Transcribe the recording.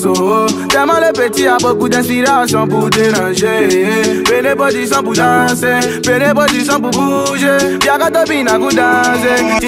So, tellement le petit a beaucoup d'inspiration pour déranger. Prenez pas du sang pour danser, prenez pas du sang pour bouger. Bien quand t'as bien à vous danser.